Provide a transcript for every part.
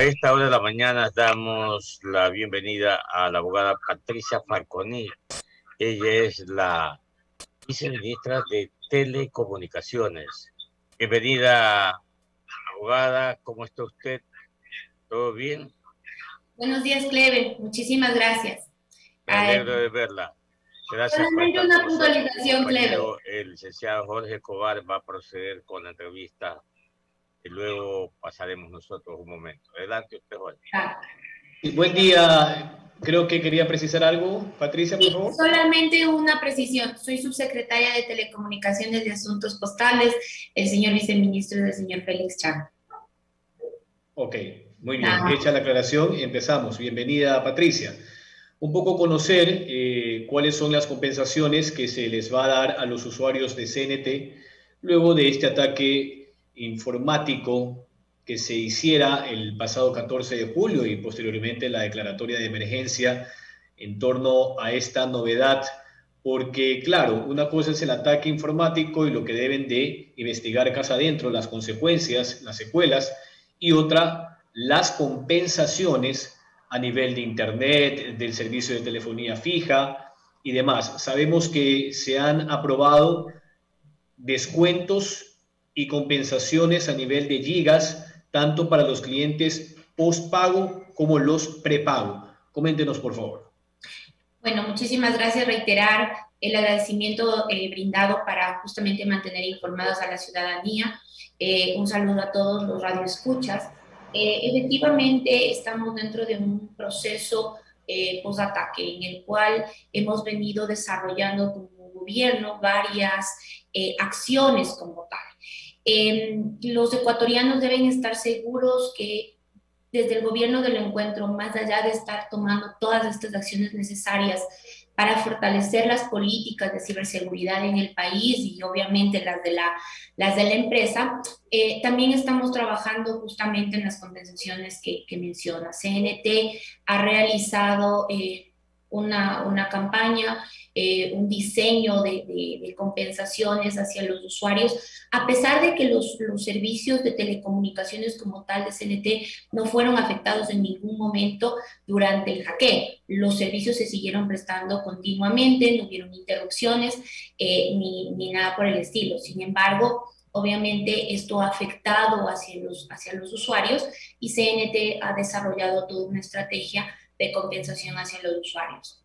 A esta hora de la mañana damos la bienvenida a la abogada Patricia Falconi. Ella es la viceministra de Telecomunicaciones. Bienvenida, abogada. ¿Cómo está usted? ¿Todo bien? Buenos días, Cleve. Muchísimas gracias. Me alegro de verla. Gracias. Solamente una puntualización, Cleve. El licenciado Jorge Cobar va a proceder con la entrevista y luego pasaremos nosotros un momento. Adelante usted, Jorge. Buen día. Creo que quería precisar algo. Patricia, por favor. Solamente una precisión. Soy subsecretaria de Telecomunicaciones y Asuntos Postales, el señor viceministro del señor Félix Chan. Ok, muy bien. Hecha la aclaración, empezamos. Bienvenida, Patricia. Un poco conocer eh, cuáles son las compensaciones que se les va a dar a los usuarios de CNT luego de este ataque informático que se hiciera el pasado 14 de julio y posteriormente la declaratoria de emergencia en torno a esta novedad, porque claro, una cosa es el ataque informático y lo que deben de investigar casa adentro, las consecuencias, las secuelas, y otra, las compensaciones a nivel de Internet, del servicio de telefonía fija y demás. Sabemos que se han aprobado descuentos y compensaciones a nivel de gigas, tanto para los clientes postpago como los prepago. Coméntenos, por favor. Bueno, muchísimas gracias. Reiterar el agradecimiento eh, brindado para justamente mantener informados a la ciudadanía. Eh, un saludo a todos los radioescuchas. Eh, efectivamente, estamos dentro de un proceso eh, post-ataque en el cual hemos venido desarrollando como gobierno varias acciones como tal. Em, los ecuatorianos deben estar seguros que desde el gobierno del encuentro, más allá de estar tomando todas estas acciones necesarias para fortalecer las políticas de ciberseguridad en el país y obviamente las de la, las de la empresa, eh, también estamos trabajando justamente en las compensaciones que, que menciona. CNT ha realizado eh, una, una campaña eh, un diseño de, compensaciones hacia los usuarios, a pesar de que los, servicios de telecomunicaciones como tal de CNT no fueron afectados en ningún momento durante el hackeo. Los servicios se siguieron prestando continuamente, no hubieron interrupciones eh, ni, ni nada por el estilo. Sin embargo, Obviamente esto ha afectado hacia los, hacia los usuarios y CNT ha desarrollado toda una estrategia de compensación hacia los usuarios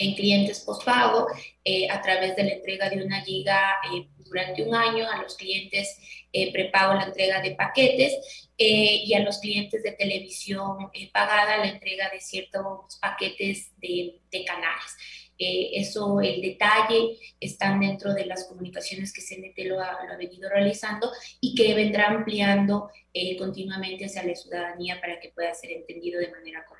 en clientes postpago eh, a través de la entrega de una giga eh, durante un año, a los clientes eh, prepago la entrega de paquetes y a los clientes de televisión pagada la entrega de ciertos paquetes de, canales. eso, el detalle, están dentro de las comunicaciones que CNT lo ha, lo ha venido realizando y que vendrá ampliando continuamente hacia la ciudadanía para que pueda ser entendido de manera correcta.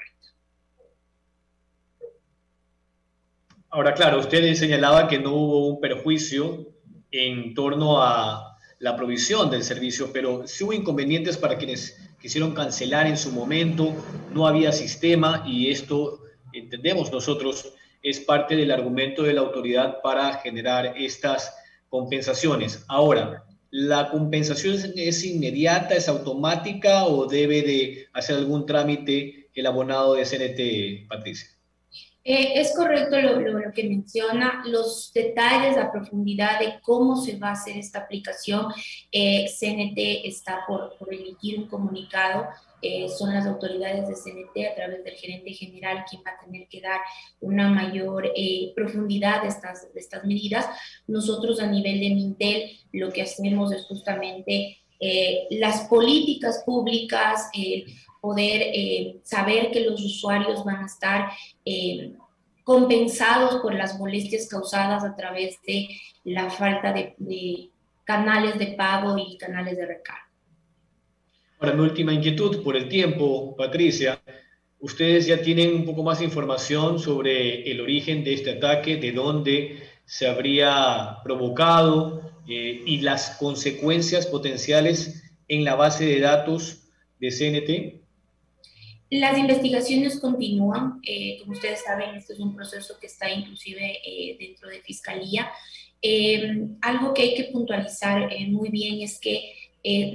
Ahora, claro, usted señalaba que no hubo un perjuicio en torno a la provisión del servicio, pero sí hubo inconvenientes para quienes quisieron cancelar en su momento, no había sistema y esto, entendemos nosotros, es parte del argumento de la autoridad para generar estas compensaciones. Ahora, ¿la compensación es inmediata, es automática o debe de hacer algún trámite el abonado de CNT, Patricia? Eh, es correcto lo, que menciona, los detalles, la profundidad de cómo se va a hacer esta aplicación. Eh, CNT está por, emitir un comunicado, eh, son las autoridades de CNT a través del gerente general quien va a tener que dar una mayor profundidad de estas, de estas medidas. Nosotros a nivel de Mintel lo que hacemos es justamente las políticas públicas, poder eh, saber que los usuarios van a estar eh, compensados por las molestias causadas a través de la falta de, canales de pago y canales de recargo. Ahora, mi última inquietud por el tiempo, Patricia. Ustedes ya tienen un poco más de información sobre el origen de este ataque, de dónde se habría provocado eh, y las consecuencias potenciales en la base de datos de CNT. Las investigaciones continúan, eh, como ustedes saben, este es un proceso que está inclusive eh, dentro de Fiscalía. Eh, algo que hay que puntualizar muy bien es que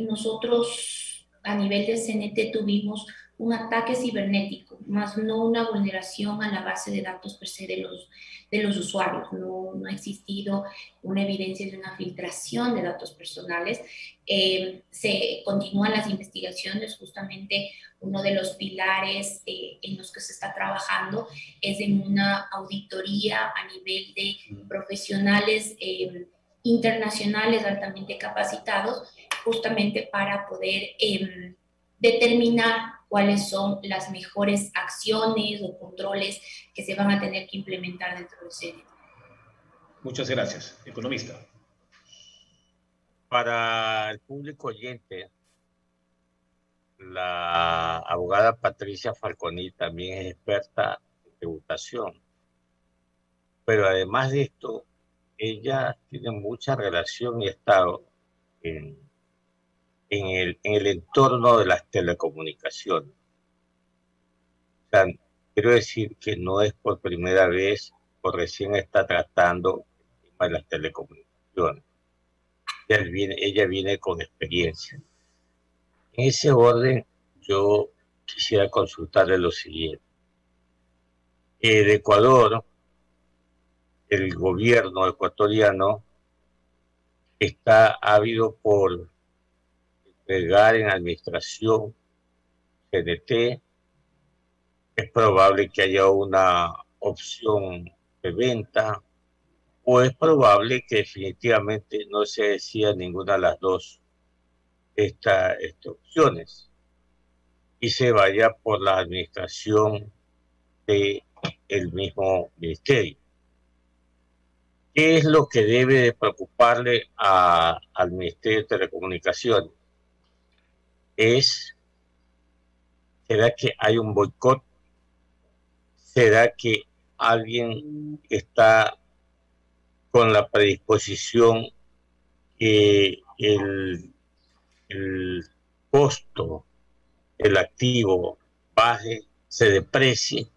nosotros a nivel de CNT tuvimos un ataque cibernético, más no una vulneración a la base de datos per se de los, de los usuarios. No, no ha existido una evidencia de una filtración de datos personales. Eh, se continúan las investigaciones, justamente uno de los pilares eh, en los que se está trabajando es en una auditoría a nivel de profesionales eh, internacionales altamente capacitados, justamente para poder em, determinar cuáles son las mejores acciones o controles que se van a tener que implementar dentro del CNT. Muchas gracias. Economista. Para el público oyente, la abogada Patricia Falconi también es experta en tributación. Pero además de esto, ella tiene mucha relación y estado en en el, en el entorno de las telecomunicaciones. Quiero decir que no es por primera vez o recién está tratando el tema de las telecomunicaciones. Ella viene, ella viene con experiencia. En ese orden, yo quisiera consultarle lo siguiente. El Ecuador, el gobierno ecuatoriano, está ávido por entregar en administración CDT, es probable que haya una opción de venta o es probable que definitivamente no se decida ninguna de las dos estas opciones y se vaya por la administración del el mismo ministerio. ¿Qué es lo que debe de preocuparle al Ministerio de Telecomunicaciones? Es, ¿será que hay un boicot? ¿Será que alguien está con la predisposición que el, el costo el activo baje, se deprecie?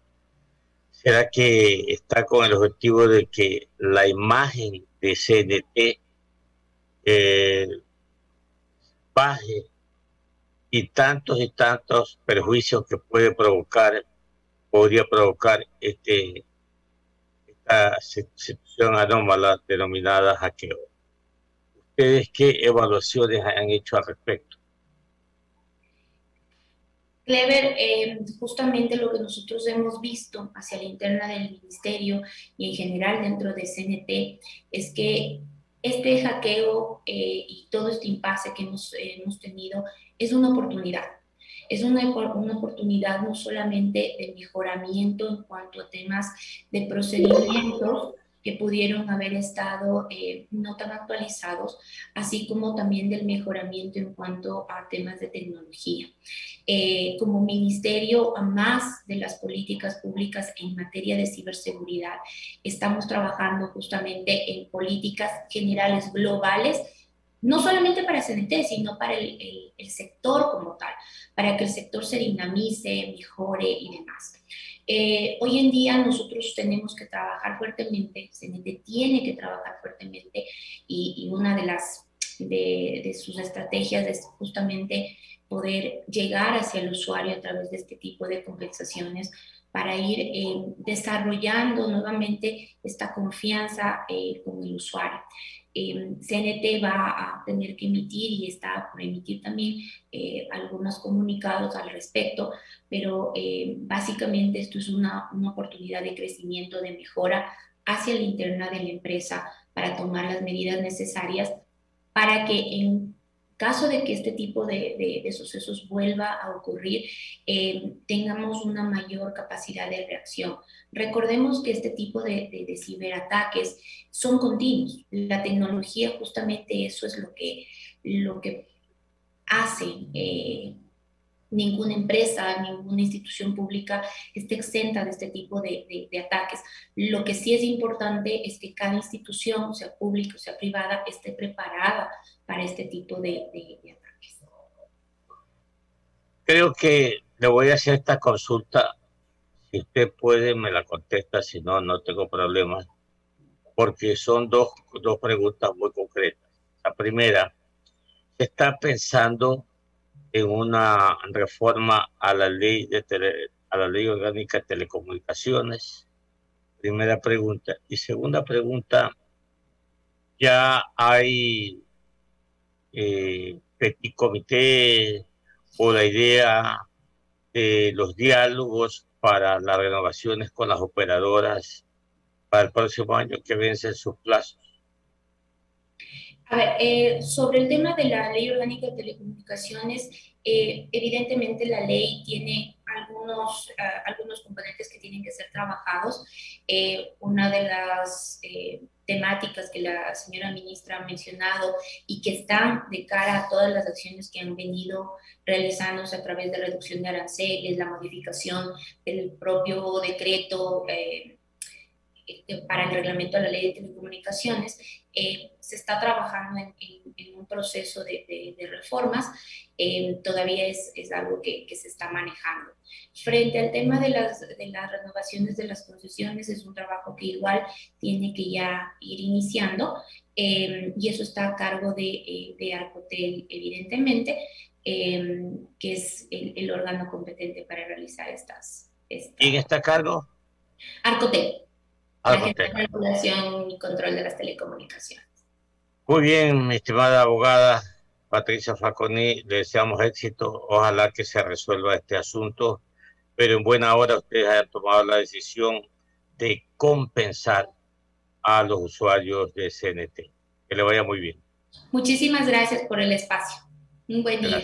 ¿Será que está con el objetivo de que la imagen de CNT eh, baje y tantos y tantos perjuicios que puede provocar, podría provocar este, esta situación anómala denominada hackeo. ¿Ustedes qué evaluaciones han hecho al respecto? Clever, eh, justamente lo que nosotros hemos visto hacia la interna del ministerio y en general dentro de CNT es que este hackeo eh, y todo este impasse que hemos, hemos tenido es una oportunidad. Es una, una oportunidad no solamente de mejoramiento en cuanto a temas de procedimientos, que pudieron haber estado eh, no tan actualizados, así como también del mejoramiento en cuanto a temas de tecnología. Eh, como ministerio, a más de las políticas públicas en materia de ciberseguridad, estamos trabajando justamente en políticas generales globales no solamente para CNT, sino para el, el, sector como tal, para que el sector se dinamice, mejore y demás. Eh, hoy en día nosotros tenemos que trabajar fuertemente, CNT tiene que trabajar fuertemente y, una de las de, de, sus estrategias es justamente poder llegar hacia el usuario a través de este tipo de compensaciones para ir eh, desarrollando nuevamente esta confianza eh, con el usuario. Eh, CNT va a tener que emitir y está por emitir también algunos comunicados al respecto, pero básicamente esto es una, una oportunidad de crecimiento, de mejora hacia la interna de la empresa para tomar las medidas necesarias para que en caso de que este tipo de, sucesos vuelva a ocurrir, eh, tengamos una mayor capacidad de reacción. Recordemos que este tipo de, ciberataques son continuos. La tecnología justamente eso es lo que, lo que hace. Eh, ninguna empresa, ninguna institución pública esté exenta de este tipo de, ataques. Lo que sí es importante es que cada institución, sea pública o sea privada, esté preparada para este tipo de, ataques. Creo que le voy a hacer esta consulta. Si usted puede, me la contesta. Si no, no tengo problemas. Porque son dos, dos preguntas muy concretas. La primera, está pensando en una reforma a la ley de a la ley orgánica de telecomunicaciones. Primera pregunta. Y segunda pregunta, ya hay eh, petit comité o la idea de los diálogos para las renovaciones con las operadoras para el próximo año que vencen sus plazos. A ver, eh, sobre el tema de la ley orgánica de telecomunicaciones, eh, evidentemente la ley tiene algunos, ah, algunos componentes que tienen que ser trabajados. Eh, una de las temáticas que la señora ministra ha mencionado y que están de cara a todas las acciones que han venido realizándose a través de reducción de aranceles, la modificación del propio decreto para el reglamento de la ley de telecomunicaciones, eh, se está trabajando en, un proceso de, reformas, eh, todavía es, es algo que, que, se está manejando. Frente al tema de las, de las renovaciones de las concesiones, es un trabajo que igual tiene que ya ir iniciando eh, y eso está a cargo de, de Arcotel, evidentemente, que es el, el, órgano competente para realizar estas. estas... ¿Quién está a cargo? Arcotel la regulación y control de las telecomunicaciones. Muy bien, mi estimada abogada Patricia Faconi, le deseamos éxito. Ojalá que se resuelva este asunto, pero en buena hora ustedes hayan tomado la decisión de compensar a los usuarios de CNT. Que le vaya muy bien. Muchísimas gracias por el espacio. Un buen día.